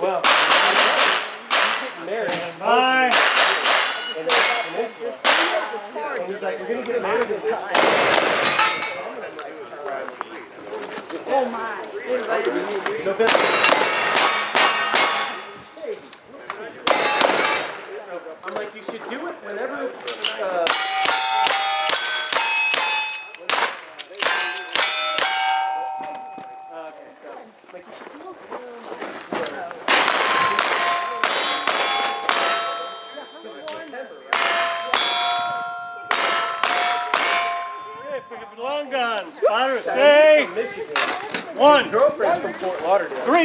Well, married. Bye. And, and it's, and he's like, we're gonna get married in Oh my. November. I'm like, you should do it whenever. Uh, okay, so like you should do it. Long guns. Spotter, say Michigan. one, Girlfriend's from Fort Lauderdale. three.